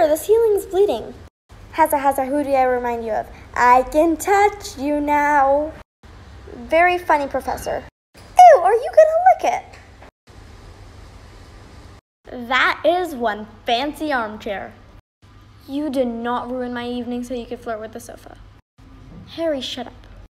Sir, the ceiling's bleeding. Hazza, Hazza, who do I remind you of? I can touch you now. Very funny, Professor. Ew, are you gonna lick it? That is one fancy armchair. You did not ruin my evening so you could flirt with the sofa. Harry, shut up.